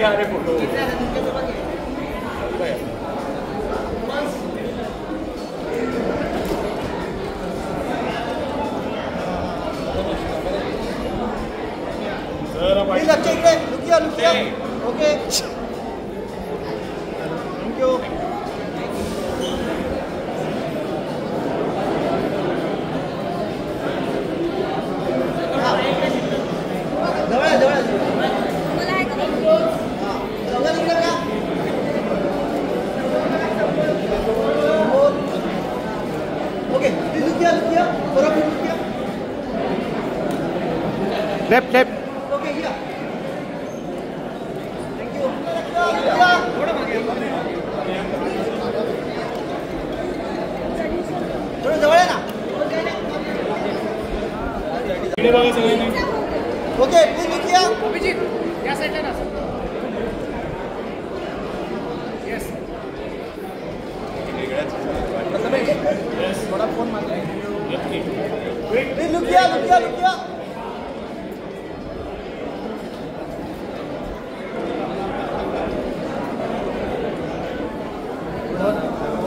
यार photo sir आप लुकिया लुकिया ओके लेफ़्ट लेफ़्ट थोडं जवळ आहे ना ओके प्लीज़ लिखिए अभिजित या साईडला ना येस प्लीज़ लुकिया लुकिया लुकिया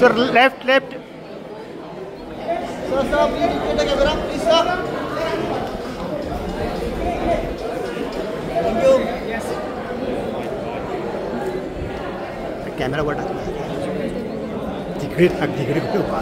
sir left left sir sir camera please sir thank you camera वर तिकडे तिकडे कुठे उभा